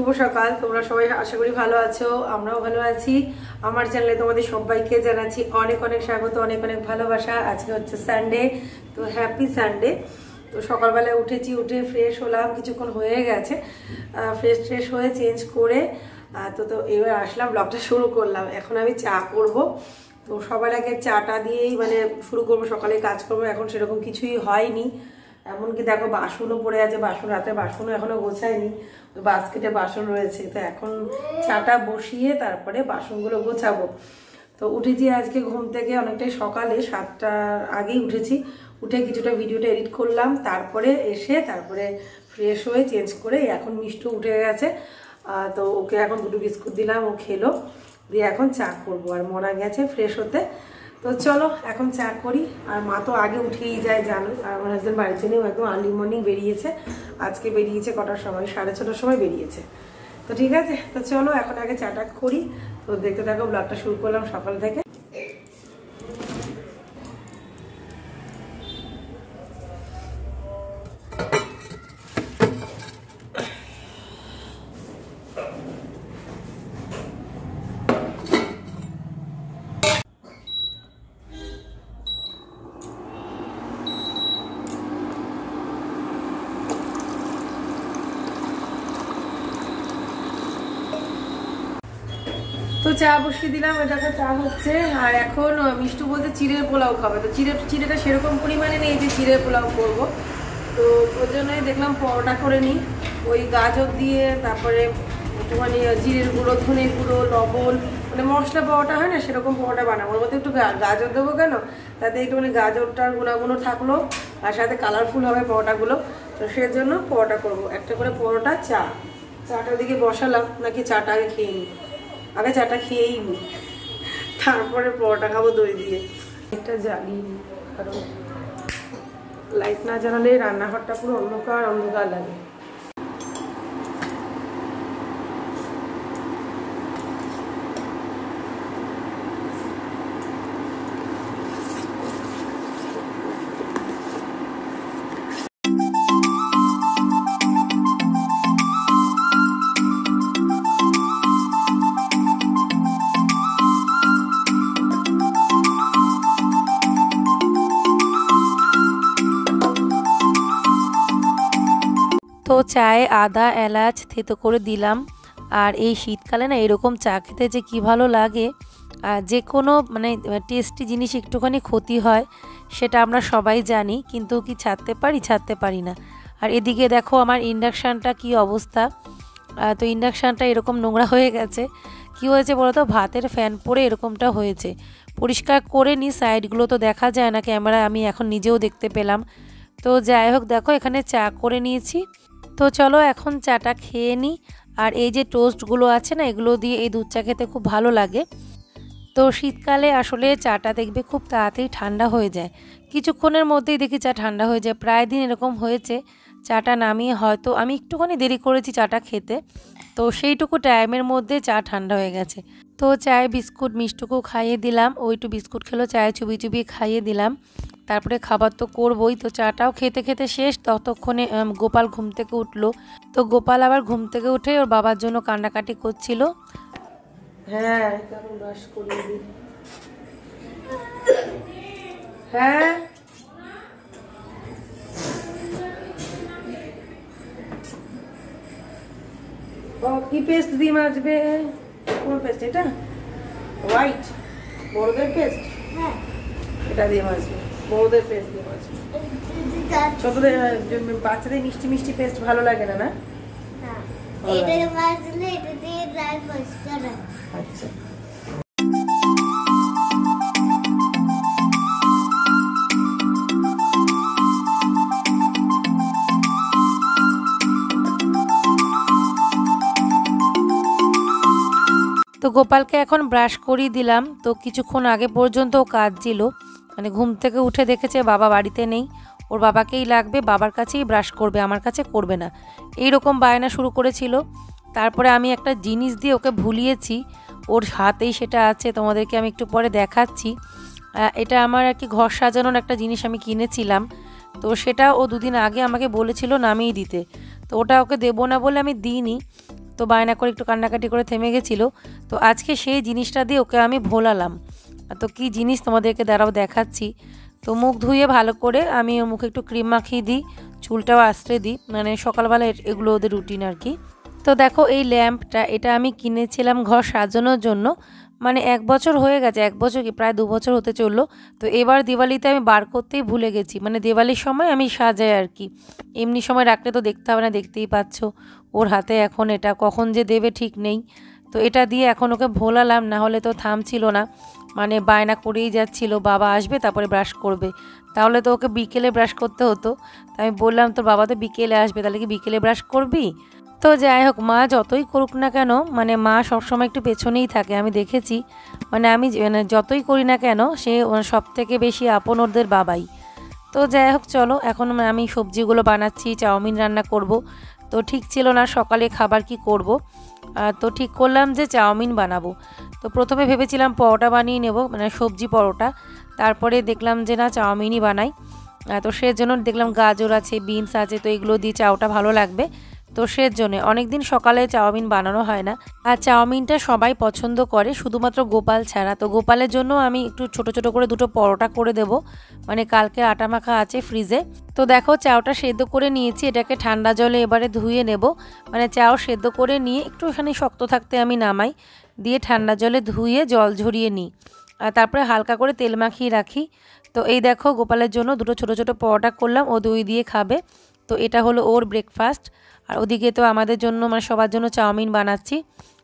শুভ সকাল। তোমরা সবাই আশা করি ভালো আছো, আমরাও ভালো আছি। আমার চ্যানেলে তোমাদের সবাইকে জানাচ্ছি অনেক অনেক স্বাগত, অনেক অনেক ভালোবাসা। আজকে হচ্ছে সানডে তো হ্যাপি সানডে তো সকালবেলায় উঠেছি, উঠে ফ্রেশ হলাম, কিছুক্ষণ হয়ে গেছে। ফ্রেশ ফ্রেশ হয়ে চেঞ্জ করে তো তো এবার আসলাম ব্লগটা শুরু করলাম। এখন আমি চা করব। তো সবার আগে চাটা দিয়েই মানে শুরু করব, সকালে কাজ করব, এখন সেরকম কিছুই হয়নি। এমনকি দেখো বাসনও পড়ে আছে, বাসন রাতে বাসনও এখনও গোছায়নি, ওই বাস্কেটে বাসন রয়েছে। তো এখন চাটা বসিয়ে তারপরে বাসনগুলো গোছাবো। তো উঠেছি আজকে ঘুম থেকে অনেকটাই সকালে, সাতটার আগেই উঠেছি। উঠে কিছুটা ভিডিওটা এডিট করলাম, তারপরে এসে তারপরে ফ্রেশ হয়ে চেঞ্জ করে এখন মিষ্টু উঠে গেছে। তো ওকে এখন দুটো বিস্কুট দিলাম, ও খেলো। দিয়ে এখন চা করব, আর মরা গেছে ফ্রেশ হতে। তো চলো, এখন চা করি। আর মা তো আগে উঠেই যায় জানো আর আমার হাজব্যান্ড বাড়ির জন্যও একদম আর্লি মর্নিং বেরিয়েছে। আজকে বেরিয়েছে কটার সময়? সাড়ে ছটার সময় বেরিয়েছে। তো ঠিক আছে, তো চলো, এখন আগে চাটা করি। তো দেখতে থাকো ব্লগটা শুরু করলাম সকাল থেকে। চা বসিয়ে দিলাম এটাকে চা হচ্ছে। আর এখন মিষ্টু বলতে চিড়ের পোলাও খাবে। তো চিড়ে চিড়েটা সেরকম পরিমাণে নেই যে চিড়ের পোলাও করব। তো ওর জন্যই দেখলাম পরোটা করে নিই। ওই গাজর দিয়ে, তারপরে একটুখানি জিরের গুঁড়ো, ধনের গুঁড়ো, লবণ মানে মশলা পরোটা হয় না, সেরকম পরোটা বানাবো। ওর মধ্যে একটু গাজর দেবো কেন? তাতে একটুখানি গাজরটার গুণাগুণ থাকল, আর সাথে কালারফুল হবে পরোটাগুলো। তো সেজন্য পরোটা করব। একটা করে পরোটা, চা। চাটা দিকে বসালাম, নাকি চাটা আগে খেয়ে নিই। আগে চাটা খেয়েই নি। তারপরে পরোটা খাব দই দিয়ে। এটা জ্বালিয়ে কারণ লাইট না জ্বালালে রান্নাঘরটা পুরো অন্ধকার অন্ধকার লাগে। চায়ে আদা, এলাচ থেতো করে দিলাম। আর এই শীতকালে না এরকম চা খেতে যে কী ভালো লাগে, আর যে কোনো মানে টেস্টি জিনিস একটুখানি ক্ষতি হয়, সেটা আমরা সবাই জানি, কিন্তু কি ছাড়তে পারি ছাড়তে পারি না। আর এদিকে দেখো আমার ইন্ডাকশানটা কি অবস্থা। তো ইন্ডাকশানটা এরকম নোংরা হয়ে গেছে। কি হয়েছে বলো তো ভাতের ফ্যান পরে এরকমটা হয়েছে। পরিষ্কার করে নি, সাইডগুলো তো দেখা যায় না, ক্যামেরায় আমি এখন নিজেও দেখতে পেলাম। তো যাই হোক, দেখো এখানে চা করে নিয়েছি। তো চলো এখন চাটা খেয়ে নিই। আর এই যে টোস্টগুলো আছে না, এগুলো দিয়ে এই দুধ চা খেতে খুব ভালো লাগে। তো শীতকালে আসলে চাটা দেখবে খুব তাড়াতাড়ি ঠান্ডা হয়ে যায়। কিছুক্ষণের মধ্যেই দেখি চা ঠান্ডা হয়ে যায়। প্রায় দিন এরকম হয়েছে, চাটা নামিয়ে হয়তো আমি একটুখানি দেরি করেছি চাটা খেতে। তো সেইটুকু টাইমের মধ্যে চা ঠান্ডা হয়ে গেছে। তো চায়ে বিস্কুট মিষ্টুকু খাইয়ে দিলাম। ওইটু বিস্কুট খেলো, চায়ে চুবি চুবি খাইয়ে দিলাম। তারপরে খাবার তো করবই তো চাটাও খেতে খেতে শেষ। ততক্ষণে গোপাল ঘুম থেকে উঠল। তো গোপাল আবার ঘুম থেকে উঠে ওর বাবার জন্য কান্নাকাটি করছিল। হ্যাঁ। হ্যাঁ। ও কি পেস্ট দিয়ে মাজবে? কোন পেস্ট এটা? হোয়াইট বড়দের পেস্ট হ্যাঁ। এটা দিয়ে মাজবে। বড়দের পেস্ট দিয়ে মাজবে ছোটদের বাচ্চাদের মিষ্টি মিষ্টি পেস্ট ভালো লাগে না না? হয়। আচ্ছা। তো গোপালকে এখন ব্রাশ করিয়ে দিলাম। তো কিছুক্ষণ আগে পর্যন্ত ও কাঁদছিল মানে ঘুম থেকে উঠে দেখেছে বাবা বাড়িতে নেই। ওর বাবাকেই লাগবে, বাবার কাছেই ব্রাশ করবে, আমার কাছে করবে না। এই রকম বায়না শুরু করেছিল। তারপরে আমি একটা জিনিস দিয়ে ওকে ভুলিয়েছি। ওর হাতেই সেটা আছে, তোমাদেরকে আমি একটু পরে দেখাচ্ছি। এটা আমার আর কি ঘর সাজানোর একটা জিনিস আমি কিনেছিলাম। তো সেটা ও দুদিন আগে আমাকে বলেছিল নামিয়ে দিতে। তো ওটা ওকে দেবো না বলে আমি দিইনি। তো বায়না করে একটু কান্নাকাটি করে থেমে গেছিল। তো আজকে সেই জিনিসটা দিয়ে ওকে আমি ভোলালাম। তো কি জিনিস তোমাদেরকে দাঁড়াও দেখাচ্ছি? তো মুখ ধুয়ে ভালো করে আমি মুখে একটু ক্রিম মাখিয়ে দিই, চুলটাও আশ্রে দিই মানে সকালবেলা এগুলো ওদের রুটিন আর কি। তো দেখো এই ল্যাম্পটা, এটা আমি কিনেছিলাম ঘর সাজানোর জন্য মানে এক বছর হয়ে গেছে, এক বছর কি, প্রায় দু বছর হতে চলল। তো এবার দিওয়ালিতে আমি বার করতেই ভুলে গেছি মানে দিওয়ালির সময় আমি সাজাই আর কি। এমনি সময় রাখলে তো দেখতে হবে না, দেখতেই পাচ্ছ ওর হাতে এখন এটা, কখন যে দেবে ঠিক নেই। তো এটা দিয়ে এখন ওকে ভোলালাম, না হলে তো থামছিল না। মানে বায়না করেই যাচ্ছিল, বাবা আসবে তারপরে ব্রাশ করবে। তাহলে তো ওকে বিকেলে ব্রাশ করতে হতো। আমি বললাম, তোর বাবা তো বিকেলে আসবে, তাহলে কি বিকেলে ব্রাশ করবি? তো যাই হোক, মা যতই করুক না কেন মানে মা সবসময় একটু পেছনেই থাকে, আমি দেখেছি। মানে আমি মানে যতই করি না কেন, সে সব থেকে বেশি আপন ওদের বাবাই। তো যাই হোক, চলো, এখন আমি সবজিগুলো বানাচ্ছি, চাউমিন রান্না করব। তো ঠিক ছিল না সকালে খাবার কি করব। তো ঠিক করলাম যে চাউমিন বানাবো। তো প্রথমে ভেবেছিলাম পরোটা বানিয়ে নেব মানে সবজি পরোটা। তারপরে দেখলাম যে না, চাউমিনই বানাই। তো সেজন্য দেখলাম গাজর আছে, বিনস আছে, তো এগুলো দিয়ে চাউটা ভালো লাগবে। তো সেজন্য অনেক দিন সকালে চাউমিন বানানো হয় না। আর চাউমিনটা সবাই পছন্দ করে, শুধুমাত্র গোপাল ছাড়া। তো গোপালের জন্য আমি একটু ছোট ছোট করে দুটো পরোটা করে দেব। মানে কালকে আটা মাখা আছে ফ্রিজে। তো দেখো, চাউটা সেদ্ধ করে নিয়েছি, এটাকে ঠান্ডা জলে এবারে ধুয়ে নেব। মানে চাও সেদ্ধ করে নিয়ে একটুখানি শক্ত থাকতে আমি নামাই। দিয়ে ঠান্ডা জলে ধুয়ে জল ঝরিয়ে নিই। আর তারপরে হালকা করে তেল মাখিয়ে রাখি। তো এই দেখো গোপালের জন্য দুটো ছোট ছোট পরোটা করলাম, ও দই দিয়ে খাবে। তো এটা হলো ওর ব্রেকফাস্ট আর ওদিকে তো আমাদের জন্য মানে সবার জন্য চাউমিন বানাচ্ছি।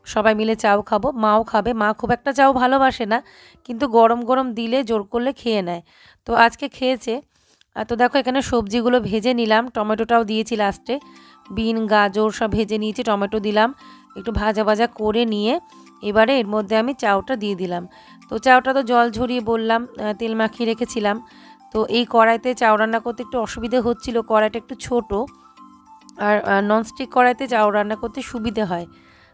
সবাই মিলে চাও খাব, মাও খাবে। মা খুব একটা চাও ভালোবাসে না, কিন্তু গরম গরম দিলে জোর করলে খেয়ে নেয়। তো আজকে খেয়েছে। তো দেখো এখানে সবজিগুলো ভেজে নিলাম, টমেটোটাও দিয়েছি লাস্টে বিন, গাজর সব ভেজে নিয়েছি, টমেটো দিলাম। একটু ভাজা ভাজা করে নিয়ে এবারে এর মধ্যে আমি চাউটা দিয়ে দিলাম। তো চাউটা তো জল ঝরিয়ে বললাম তেল মাখিয়ে রেখেছিলাম। তো এই কড়াইতে চাউ রান্না করতে একটু অসুবিধে হচ্ছিল, কড়াইটা একটু ছোট। আর ননস্টিক কড়াইতে চাউ রান্না করতে সুবিধে হয়।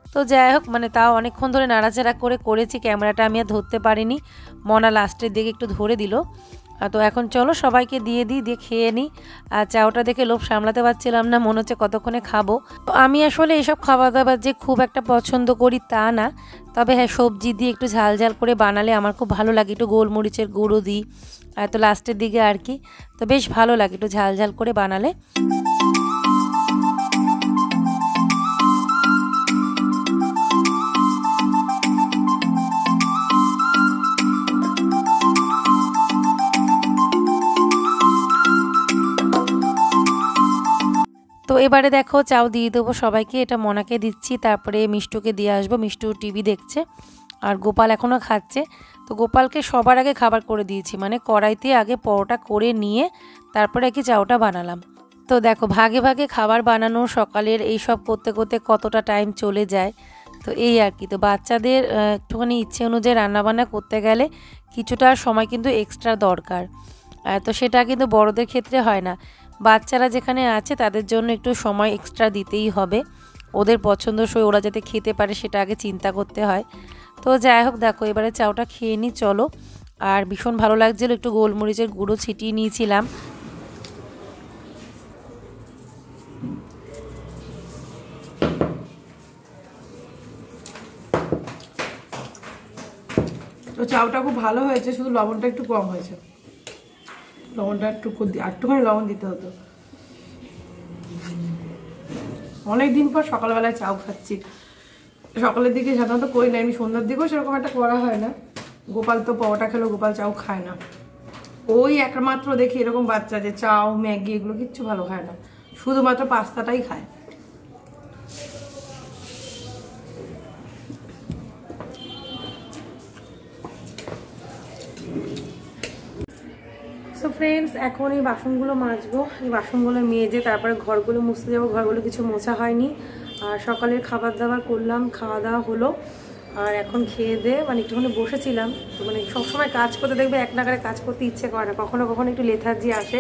তো যাই হোক মানে তাও অনেকক্ষণ ধরে নাড়াচাড়া করে করেছি, ক্যামেরাটা আমি আর ধরতে পারিনি। মনা লাস্টের দিকে একটু ধরে দিল। তো এখন চলো সবাইকে দিয়ে দিই, দিয়ে খেয়ে নিই। আর চাওটা দেখে লোভ সামলাতে পারছিলাম না, মনে হচ্ছে কতক্ষণে খাব। তো আমি আসলে এসব খাবার দাবার যে খুব একটা পছন্দ করি তা না। তবে হ্যাঁ সবজি দিয়ে একটু ঝাল ঝাল করে বানালে আমার খুব ভালো লাগে। একটু গোলমরিচের গুঁড়ো দিই তো লাস্টের দিকে আর কি। তো বেশ ভালো লাগে একটু ঝাল ঝাল করে বানালে। তো এবারে দেখো চাও দিয়ে দেবো সবাইকে, এটা মনাকে দিচ্ছি, তারপরে মিষ্টুকে দিয়ে আসব, মিষ্টু টিভি দেখছে, আর গোপাল এখনও খাচ্ছে। তো গোপালকে সবার আগে খাবার করে দিয়েছি মানে কড়াইতে আগে পরোটা করে নিয়ে তারপরে আর কি চাউটা বানালাম। তো দেখো ভাগে ভাগে খাবার বানানো, সকালের এই সব করতে করতে কতটা টাইম চলে যায়, তো এই আর কি। তো বাচ্চাদের একটুখানি ইচ্ছে অনুযায়ী রান্নাবান্না করতে গেলে কিছুটা সময় কিন্তু এক্সট্রা দরকার। তো সেটা কিন্তু বড়দের ক্ষেত্রে হয় না। বাচ্চারা যেখানে আছে তাদের জন্য একটু সময় এক্সট্রা দিতেই হবে। ওদের পছন্দসই ওরা যাতে খেতে পারে সেটা আগে চিন্তা করতে হয়। তো যাই হোক, দেখো এবারে চাউটা খেয়ে নিই চলো। আর ভীষণ ভালো লাগছিল, একটু গোলমরিচের গুঁড়ো ছিটিয়ে নিয়েছিলাম। তো চাউটা খুব ভালো হয়েছে, শুধু লবণটা একটু কম হয়েছে। লবণটা একটু একটুখানি লবণ দিতে হতো। অনেক দিন পর সকালবেলায় চাউ খাচ্ছি। সকালের দিকে সাধারণত করি না, এমনি সন্ধ্যার দিকেও সেরকম একটা করা হয় না। গোপাল তো পরোটা খেলেও গোপাল চাউ খায় না। ওই একমাত্র দেখি এরকম বাচ্চা যে চাউ ম্যাগি এগুলো কিচ্ছু ভালো খায় না। শুধুমাত্র পাস্তাটাই খায়। ফ্রেন্ডস এখন এই বাসনগুলো মাজবো। এই বাসনগুলো মেজে তারপরে ঘরগুলো মুছতে যাব। ঘরগুলো কিছু মোছা হয়নি। আর সকালের খাবার দাবার করলাম খাওয়া দাওয়া হলো। আর এখন খেয়ে দিয়ে মানে একটুখানি বসেছিলাম। তো মানে সবসময় কাজ করতে দেখবে এক নাগারে কাজ করতে ইচ্ছে করে না। কখনো কখনো একটু লেথার্জি আসে।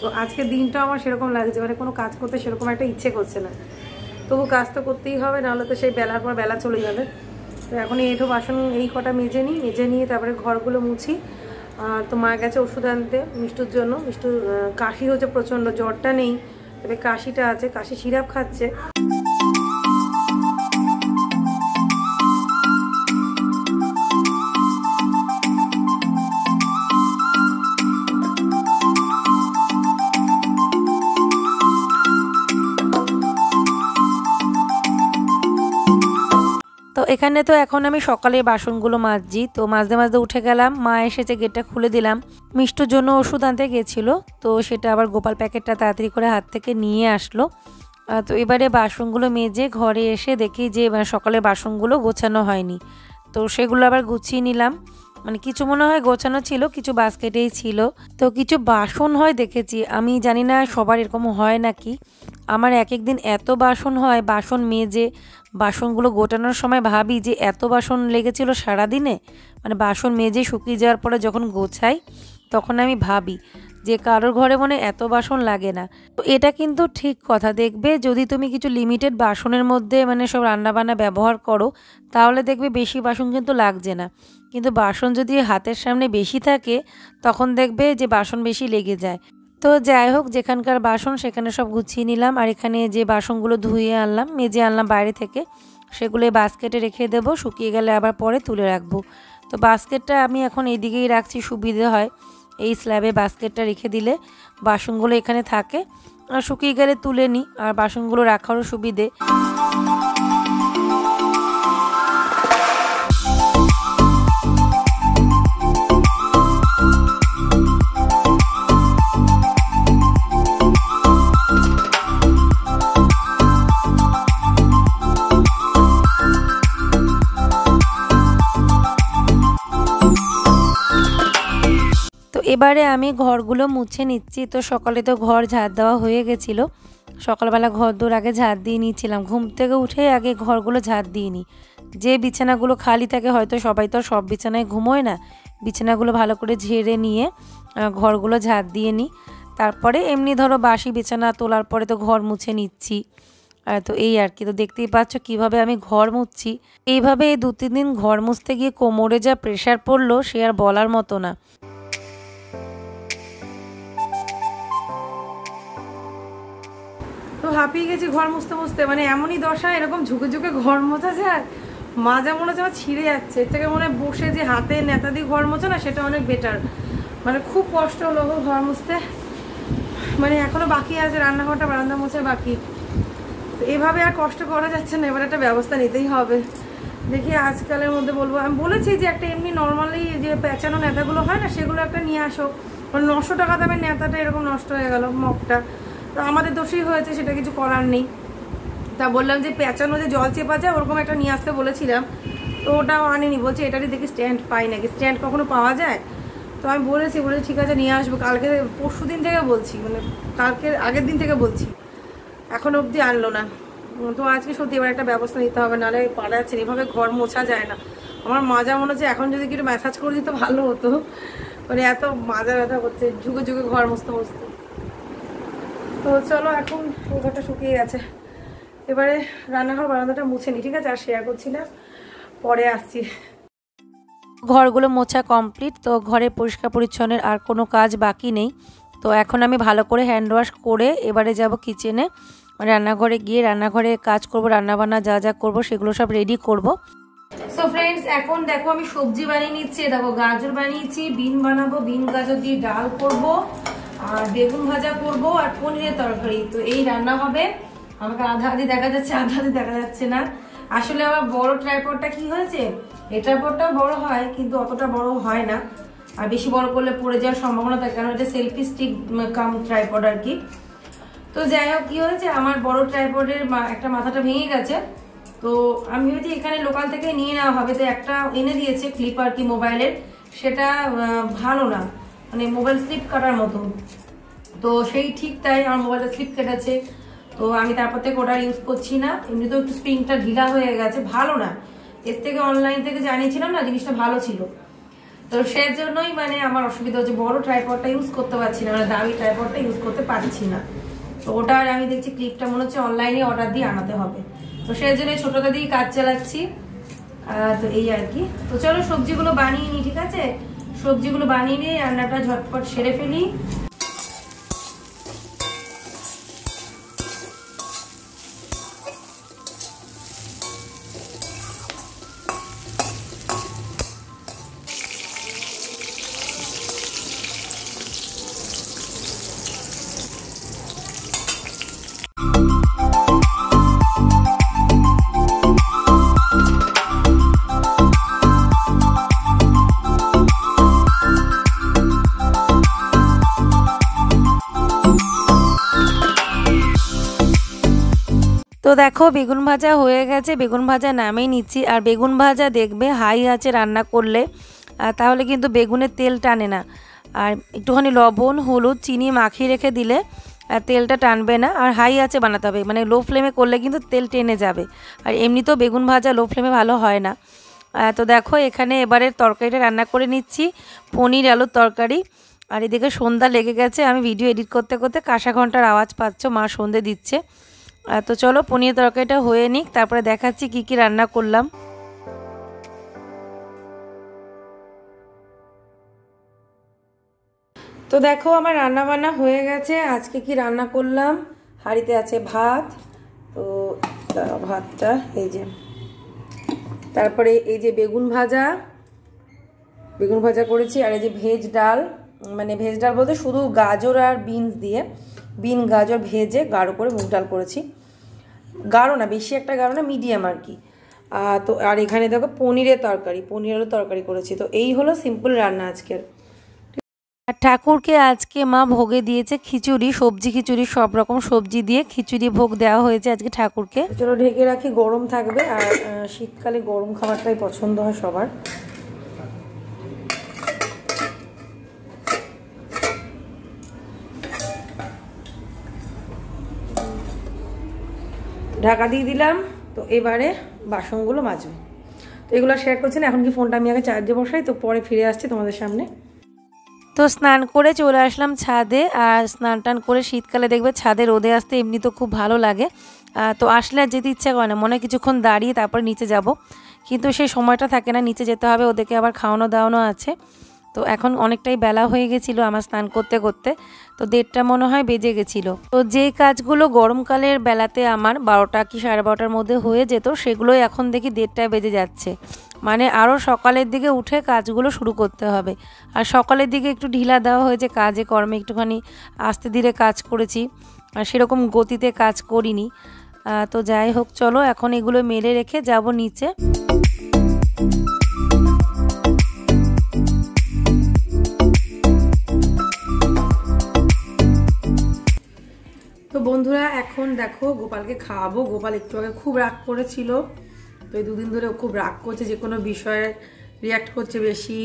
তো আজকের দিনটা আমার সেরকম লাগছে। মানে কোনো কাজ করতে সেরকম একটা ইচ্ছে করছে না। তবু কাজ তো করতেই হবে, নাহলে তো সেই বেলার পর বেলা চলে যাবে। তো এখন এই এঁঠো বাসন এই কটা মেজে নিই। মেজে নিয়ে তারপরে ঘরগুলো মুছি। তো মা গেছে ওষুধ আনতে, মিষ্টুর জন্য। মিষ্টুর কাশি হচ্ছে প্রচণ্ড জ্বরটা নেই। তবে কাশিটা আছে, কাশি সিরাপ খাচ্ছে। এখানে তো এখন আমি সকালে বাসনগুলো মাজছি। তো মাঝে মাঝে উঠে গেলাম মা এসেছে গেটটা খুলে দিলাম মিষ্টির জন্য ওষুধ আনতে গেছিল। তো সেটা আবার গোপাল প্যাকেটটা তাড়াতাড়ি করে হাত থেকে নিয়ে আসলো। তো এবারে বাসনগুলো মেজে ঘরে এসে দেখি যে আহ, সকালে বাসনগুলো গোছানো হয়নি। তো সেগুলো আবার গুছিয়ে নিলাম। মানে কিছু মনে হয় গোছানো ছিল, কিছু বাস্কেটেই ছিল। তো কিছু বাসন হয় দেখেছি, আমি জানি না সবার এরকম হয় নাকি। আমার এক এক দিন এত বাসন হয়, বাসন মেজে, বাসনগুলো গোটানোর সময় ভাবি যে এত বাসন লেগেছিল সারাদিনে। মানে বাসন মেজে শুকিয়ে যাওয়ার পরে যখন গোছাই, তখন আমি ভাবি যে কারোর ঘরে মনে এত বাসন লাগে না। তো এটা কিন্তু ঠিক কথা, দেখবে যদি তুমি কিছু লিমিটেড বাসনের মধ্যে মানে সব রান্নাবান্না ব্যবহার করো, তাহলে দেখবে বেশি বাসন কিন্তু লাগছে না। কিন্তু বাসন যদি হাতের সামনে বেশি থাকে, তখন দেখবে যে বাসন বেশি লেগে যায়। তো যাই হোক, যেখানকার বাসন, সেখানে সব গুছিয়ে নিলাম। আর এখানে যে বাসনগুলো ধুয়ে আনলাম, মেজে আনলাম বাইরে থেকে, সেগুলো বাস্কেটে রেখে দেবো। শুকিয়ে গেলে আবার পরে তুলে রাখব। তো বাস্কেটটা আমি এখন এইদিকেই রাখছি, সুবিধে হয়। এই স্ল্যাবে বাস্কেটটা রেখে দিলে বাসনগুলো এখানে থাকে। আর শুকিয়ে গেলে তুলে নিই। আর বাসনগুলো রাখারও সুবিধে। এবারে আমি ঘরগুলো মুছে নিচ্ছি। তো সকালে তো ঘর ঝাড় দেওয়া হয়ে গেছিল। সকালবেলা ঘর দৌড় আগে ঝাড় দিয়ে নিয়েছিলাম ঘুম থেকে উঠে আগে ঘরগুলো ঝাড় দিয়ে নিই। যে বিছানাগুলো খালি থাকে, হয়তো সবাই তো সব বিছানায় ঘুমোয় না। বিছানাগুলো ভালো করে ঝেড়ে নিয়ে ঘরগুলো ঝাড় দিয়ে নিই। তারপরে এমনি ধরো বাসি বিছানা তোলার পরে তো ঘর মুছে নিচ্ছি। তো এই আর কি। তো দেখতেই পাচ্ছ কীভাবে আমি ঘর মুছছি। এইভাবে এই দু তিন দিন ঘর মুছতে গিয়ে কোমরে যা প্রেশার পড়ল, সে আর বলার মতো না। হাঁপিয়ে গেছি, ঘর মুছতে মুছতে। মানে এমনই দশা, এরকম ঝুঁকে ঝুঁকে ঘর মোছা যায় মাজা মনে হচ্ছে আমার ছিঁড়ে যাচ্ছে। এর থেকে মনে বসে যে হাতে নেতা দিয়ে ঘর মোছা না, সেটা অনেক বেটার মানে খুব কষ্ট হলো ঘর মুছতে। মানে এখনও বাকি আছে, রান্নাঘরটা, বারান্দা মোছা বাকি। এভাবে আর কষ্ট করা যাচ্ছে না, এবার একটা ব্যবস্থা নিতেই হবে। দেখি আজকালের মধ্যে বলব, আমি বলেছি যে একটা এমনি নর্মালি যে পেঁচানো নেতাগুলো হয় না, সেগুলো একটা নিয়ে আসো। মানে নশো টাকা দামের নেতাটা এরকম নষ্ট হয়ে গেল মগটা। তো আমাদের দোষই হয়েছে, সেটা কিছু করার নেই। তা বললাম যে পেঁচানো যে জল চেপা যায়, ওরকম একটা নিয়ে আসতে বলেছিলাম। তো ওটাও আনেনি, বলছে এটারই দেখি স্ট্যান্ড পাই নাকি। স্ট্যান্ড কখনো পাওয়া যায়? তো আমি বলেছি বলেছি, ঠিক আছে, নিয়ে আসব। কালকে পরশু দিন থেকে বলছি মানে কালকে, আগের দিন থেকে বলছি। এখন অবধি আনলো না। তো আজকে সত্যি এবার একটা ব্যবস্থা নিতে হবে, নাহলে পারা যাচ্ছে এভাবে ঘর মোছা যায় না। আমার মাজা মনে হচ্ছে, এখন যদি কিছু ম্যাসাজ করে দিতে, ভালো হতো। মানে এত মাজা ব্যথা করছে ঝুঁকে ঝুঁকে ঘর মুছতে মুছতে। তো চলো এখন ঘরটা শুকিয়ে গেছে। এবারে রান্নাঘর বারান্দাটা মুছে নি, ঠিক আছে? আর শেয়ার করছি না। পরে আসছি। ঘরগুলো মোছা কমপ্লিট, তো ঘরে পরিষ্কার পরিচ্ছন্নের আর কোনো কাজ বাকি নেই। তো এখন আমি ভালো করে হ্যান্ড ওয়াশ করে এবারে যাব কিচেনে। রান্নাঘরে গিয়ে রান্নাঘরে কাজ করব, রান্নাবান্না যা যা করব সেগুলো সব রেডি করব। সো ফ্রেন্ডস এখন দেখো আমি সবজি বানিয়ে নিচ্ছি দেখো গাজর বানিয়েছি, বিন বানাবো, বিন, গাজর দিয়ে ডাল করব, আর বেগুন ভাজা করব, আর পনিরের তরকারি। তো এই রান্না হবে। আমাকে আধা আধি দেখা যাচ্ছে, আধা আধি দেখা যাচ্ছে না। আসলে আমার বড় ট্রাইপডটা কি হয়েছে? এই ট্রাইপডটাও বড় হয়, কিন্তু অতটা বড় হয় না। আর বেশি বড় করলে পড়ে যাওয়ার সম্ভাবনা থাকে, কারণ এটা সেলফি স্টিক কাম ট্রাইপড আর কি। তো যাই হোক, কি হয়েছে? আমার বড় ট্রাইপডের একটা মাথাটা ভেঙে গেছে। তো আমি ভেবেছি এখানে লোকাল থেকে নিয়ে নেওয়া হবে তো একটা এনে দিয়েছে ক্লিপ আর কি মোবাইলের সেটা ভালো না। মানে মোবাইল স্লিপ কাটার মতো। তো সেই ঠিক তাই আমার মোবাইলটা স্লিপ কেটেছে। তো আমি তারপর থেকে ওটা ইউজ করছি না। এমনিতেও একটু স্প্রিংটা ঢিলা হয়ে গেছে, ভালো না। এর থেকে অনলাইন থেকে জানিয়েছিলাম না, জিনিসটা ভালো ছিল। তো সেই জন্যই মানে আমার অসুবিধা হচ্ছে, বড় ট্রাইপডটা ইউজ করতে পারছি না মানে দামি ট্রাইপডটা ইউজ করতে পারছি না। তো ওটা আমি দেখছি ক্লিপটা মনে হচ্ছে অনলাইনে অর্ডার দিয়ে আনাতে হবে। তো সেই জন্য ছোট দাদি কাজ চালাচ্ছি। তো এই আর কি। তো চলো সবজিগুলো বানিয়ে নিই ঠিক আছে? সবজিগুলো বানিয়ে নিয়ে রান্নাটা ঝটপট সেরে ফেলি। দেখো, বেগুন ভাজা হয়ে গেছে। বেগুন ভাজা নামেই নিচ্ছি। আর বেগুন ভাজা দেখবে, হাই আছে রান্না করলে। তাহলে কিন্তু বেগুনের তেল টানে না। আর একটুখানি লবণ, হলুদ, চিনি মাখিয়ে রেখে দিলে তেলটা টানবে না। আর হাই আছে বানাতে হবে। মানে লো ফ্লেমে করলে কিন্তু তেল টেনে যাবে। আর এমনিতেও বেগুন ভাজা লো ফ্লেমে ভালো হয় না। তো দেখো, এখানে এবারে তরকারিটা রান্না করে নিচ্ছি। পনির আলুর তরকারি। আর এদিকে সন্ধ্যা লেগে গেছে। আমি ভিডিও এডিট করতে করতে কাঁসা ঘণ্টার আওয়াজ পাচ্ছ, মা সন্ধে দিচ্ছে। তো চলো পনির তরকারিটা হয়ে নিক, তারপরে দেখাচ্ছি কি কি রান্না করলাম। তো দেখো আমার রান্না বান্না হয়ে গেছে, আজকে কি রান্না করলাম? হাঁড়িতে আছে ভাত তো ভাতটা এই যে। তারপরে এই যে বেগুন ভাজা বেগুন ভাজা করেছি, আর এই যে ভেজ ডাল মানে ভেজ ডাল বলতে শুধু গাজর আর বিনস দিয়ে। বিন গাজর ভেজে গাঢ় করে মুগ ডাল করেছি। গাঢ় না বেশি একটা গাঢ় না মিডিয়াম আর কি। তো আর এখানে দেখো পনিরের তরকারি পনির আলুর তরকারি করেছি। তো এই হলো সিম্পল রান্না আজকের। আর ঠাকুরকে আজকে মা ভোগে দিয়েছে খিচুড়ি সবজি খিচুড়ি সব রকম সবজি দিয়ে খিচুড়ি ভোগ দেওয়া হয়েছে আজকে ঠাকুরকে। চলো ঢেকে রাখি গরম থাকবে। আর শীতকালে গরম খাবারটাই পছন্দ হয় সবার। ঢাকা দিয়ে দিলাম, তো এবারে বাসনগুলো মাজবে। তো এগুলো শেয়ার করছি না, এখন কি ফোনটা আমি আগে চার্জে বসাই, তো পরে ফিরে আসছি তোমাদের সামনে। তো স্নান করে চলে আসলাম ছাদে, আর স্নান টান করে শীতকালে দেখবে ছাদে রোদে আসতে এমনি তো খুব ভালো লাগে। তো আসলে আর যেতে ইচ্ছা করে না, মনে কিছুক্ষণ দাঁড়িয়ে তারপর নিচে যাব। কিন্তু সেই সময়টা থাকে না, নিচে যেতে হবে, ওদেরকে আবার খাওয়ানো দাওয়ানো আছে। তো এখন অনেকটাই বেলা হয়ে গেছিল আমার স্নান করতে করতে, তো দেড়টা মনে হয় বেজে গেছিল। তো যে কাজগুলো গরমকালের বেলাতে আমার বারোটা কি সাড়ে বারোটার মধ্যে হয়ে যেত, সেগুলোই এখন দেখি দেড়টায় বেজে যাচ্ছে। মানে আরও সকালের দিকে উঠে কাজগুলো শুরু করতে হবে। আর সকালের দিকে একটু ঢিলা দেওয়া হয়েছে কাজে, কর্মে একটুখানি আস্তে ধীরে কাজ করেছি। আর সেরকম গতিতে কাজ করিনি। তো যাই হোক, চলো এখন এগুলো মেলে রেখে যাব নিচে। বন্ধুরা, এখন দেখো গোপালকে খাওয়াবো। গোপাল একটু আগে খুব রাগ করেছিল। তো এই দুদিন ধরে খুব রাগ করছে, যে কোনো বিষয়ে রিয়াক্ট করছে বেশি,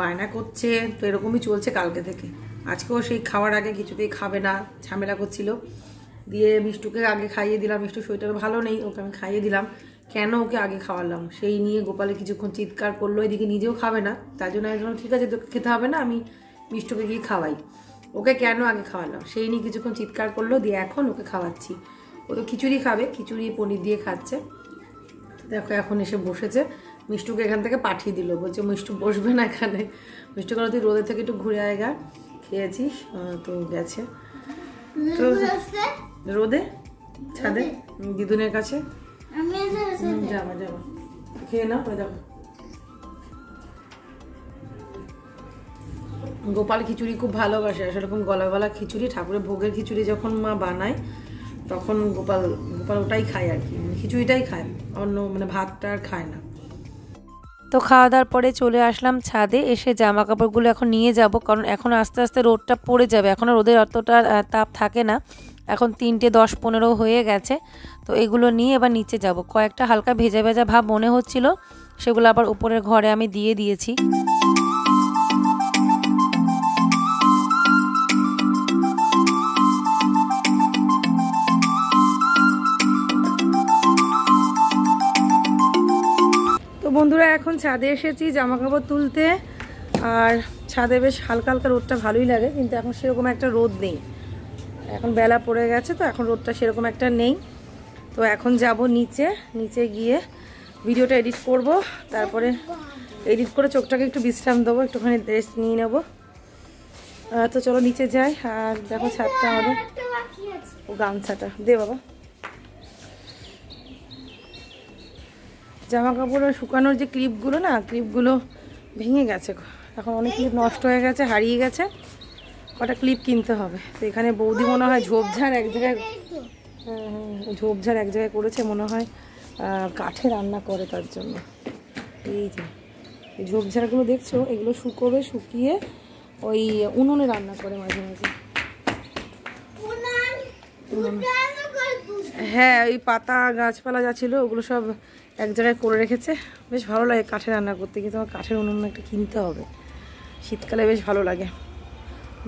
বায়না করছে। তো এরকমই চলছে কালকে থেকে। আজকেও সেই খাওয়ার আগে কিছুতেই খাবে না, ঝামেলা করছিল। দিয়ে মিষ্টুকে আগে খাইয়ে দিলাম। মিষ্টু শরীরটা ভালো নেই, ওকে আমি খাইয়ে দিলাম। কেন ওকে আগে খাওয়ালাম? সেই নিয়ে গোপালে কিছুক্ষণ চিৎকার করল, এদিকে নিজেও খাবে না। তার জন্য বললাম, ঠিক আছে, তোকে খেতে হবে না, আমি মিষ্টুকে গিয়ে খাওয়াই। ওকে কেন আগে খাওয়ালাম? সেই নিয়ে কিছুক্ষণ চিৎকার করল দিয়ে এখন ওকে খাওয়াচ্ছি। ও তো খিচুড়ি খাবে খিচুড়ি পনির দিয়ে খাচ্ছে। দেখো এখন এসে বসেছে। মিষ্টুকে এখান থেকে পাঠিয়ে দিল। বলছে মিষ্টু বসবে না এখানে। মিষ্টু কেন তুই রোদে থেকে একটু ঘুরে আয়গা খেয়েছিস? তো গেছে। তো রোদে? ছাদে? দিদুনের কাছে? যাবা যাবা। খেয়ে নাও দেখো গোপাল খিচুড়ি খুব ভালোবাসে। সেরকম গলা গলা খিচুড়ি, ঠাকুরের ভোগের খিচুড়ি যখন মা বানায়, তখন গোপাল গোপাল ওটাই খায় আর কি। মানে খিচুড়িটাই খায়, অন্য মানে ভাতটা আর খায় না। তো খাওয়া দাওয়ার পরে চলে আসলাম ছাদে, এসে জামা কাপড়গুলো এখন নিয়ে যাব, কারণ এখন আস্তে আস্তে রোদটা পড়ে যাবে। এখনও রোদের অতটা তাপ থাকে না। এখন তিনটে দশ পনেরো হয়ে গেছে। তো এগুলো নিয়ে এবার নিচে যাব। কয়েকটা হালকা ভেজা ভেজা ভাব মনে হচ্ছিল, সেগুলো আবার উপরের ঘরে আমি দিয়ে দিয়েছি। বন্ধুরা, এখন ছাদে এসেছি জামা কাপড় তুলতে। আর ছাদে বেশ হালকা হালকা রোদটা ভালোই লাগে, কিন্তু এখন সেরকম একটা রোদ নেই। এখন বেলা পড়ে গেছে তো, এখন রোদটা সেরকম একটা নেই। তো এখন যাব নিচে নিচে গিয়ে ভিডিওটা এডিট করব। তারপরে এডিট করে চোখটাকে একটু বিশ্রাম দেবো, একটুখানি রেস্ট নিয়ে নেব। তো চলো নিচে যাই, আর দেখো ছাদটা আমাদের। ও গামছাটা, দে বাবা। জামা কাপড় শুকানোর যে ক্লিপগুলো না ক্লিপগুলো ভেঙে গেছে। এখন অনেক ক্লিপ নষ্ট হয়ে গেছে হারিয়ে গেছে। কটা ক্লিপ কিনতে হবে। তো এখানে বৌদি মনে হয় ঝোপঝাড় এক জায়গায় হ্যাঁ, হ্যাঁ, ঝোপঝাড় এক জায়গায় করেছে মনে হয় কাঠে রান্না করে তার জন্য। এই যে এই ঝোপঝাড়গুলো দেখছ? এগুলো শুকোবে শুকিয়ে ওই উনুনে রান্না করে মাঝে মাঝে। হ্যাঁ ওই পাতা গাছপালা যা ছিল ওগুলো সব এক জায়গায় করে রেখেছে। বেশ ভালো লাগে কাঠে রান্না করতে কিন্তু আমার কাঠের উনুন একটা কিনতে হবে। শীতকালে বেশ ভালো লাগে।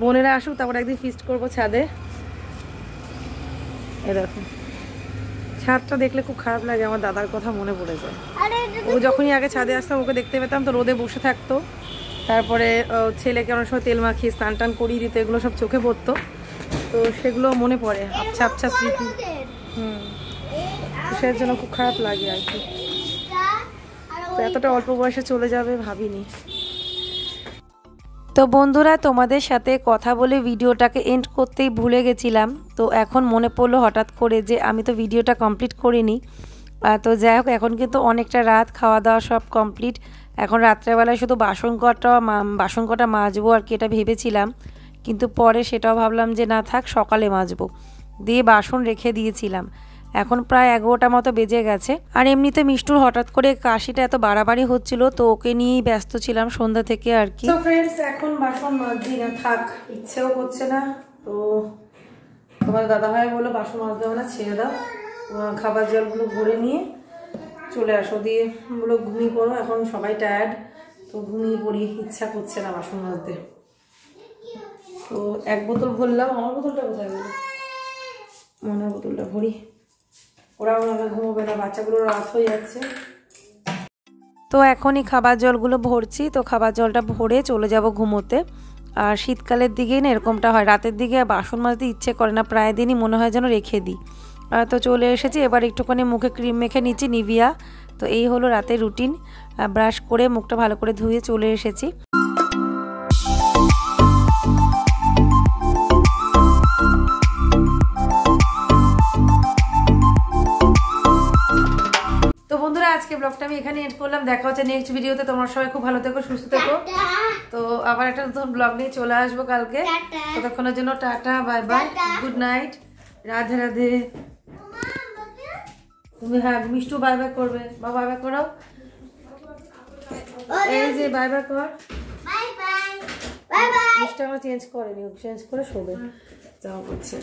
বোনেরা আসুক তারপর একদিন ফিস্ট করব ছাদে। এ দেখো। ছাদটা দেখলে খুব খারাপ লাগে আমার দাদার কথা মনে পড়ে যায়। ও যখনই আগে ছাদে আসতাম ওকে দেখতে পেতাম তো রোদে বসে থাকতো। তারপরে ছেলেকে অনেক সময় তেল মাখিয়ে স্নান টান করিয়ে দিত এগুলো সব চোখে পড়তো। তো সেগুলো মনে পড়ে আবছা আবছা স্মৃতি। হুম। সের জন্য খুব খারাপ লাগে আর কি। তো এতটা অল্প বয়সে চলে যাবে ভাবিনি। তো বন্ধুরা, তোমাদের সাথে কথা বলে ভিডিওটাকে এন্ড করতেই ভুলে গেছিলাম। তো এখন মনে পড়ল হঠাৎ করে যে আমি তো ভিডিওটা কমপ্লিট করিনি। তো যাই হোক, এখন কিন্তু অনেকটা রাত খাওয়া দাওয়া সব কমপ্লিট এখন রাত্রেবেলায় শুধু বাসন কটা বাসন কটা মাজবো আর কি এটা ভেবেছিলাম। কিন্তু পরে সেটাও ভাবলাম যে না থাক, সকালে মাজবো। দিয়ে বাসন রেখে দিয়েছিলাম। এখন প্রায় এগারোটা মতো বেজে গেছে। আর এমনিতে মিষ্টুর হঠাৎ করে কাশিটা এত বাড়াবাড়ি হচ্ছিল, তো ওকে নিয়েই ব্যস্ত ছিলাম সন্ধ্যা থেকে আর কি। এখন বাসন মাজছি না, থাক, ইচ্ছেও করছে না, তো তোমার দাদা ভাই বলল, বাসন মাজতে হবে না, ছেড়ে দাও। খাবার জলগুলো ভরে নিয়ে চলে আসো, দিয়ে বলো ঘুমিয়ে পড়ো, এখন সবাই টায়ার্ড তো ঘুমিয়ে পড়ি, ইচ্ছা করছে না বাসন মাজতে। তো এক বোতল ভরলাম, আমার বোতলটা কোথায় গেল মনের বোতলটা ভরি। ওরা ওনারা ঘুমোবে না, বাচ্চাগুলো রাত হয়ে যাচ্ছে। তো এখনই খাবার জলগুলো ভরছি, তো খাবার জলটা ভরে চলে যাব ঘুমোতে। আর শীতকালের দিকেই না এরকমটা হয়, রাতের দিকে বাসন মাজতে ইচ্ছে করে না, প্রায় দিনই মনে হয় যেন রেখে দিই। তো চলে এসেছি, এবার একটুখানি মুখে ক্রিম মেখে নিচ্ছি নিভিয়া। তো এই হলো রাতের রুটিন ব্রাশ করে মুখটা ভালো করে ধুয়ে চলে এসেছি। আজকে ব্লগটা আমি এখানে এড করলাম। দেখা হচ্ছে নেক্সট ভিডিওতে তোমরা সবাই খুব ভালো থেকো সুস্থ থেকো। তো আবার একটা নতুন ব্লগ নিয়ে চলে আসব কালকে। ততক্ষণের জন্য tata bye bye good night Radhe Radhe. তুমি হ্যাঁ মিষ্টু বাই বাই করবে। বা বাই বাই করো। এই যে বাই বাই কর। বাই বাই বাই বাই মিষ্টি আমার চেঞ্জ করেনি চেঞ্জ করে শোবে। জামা পড়ছে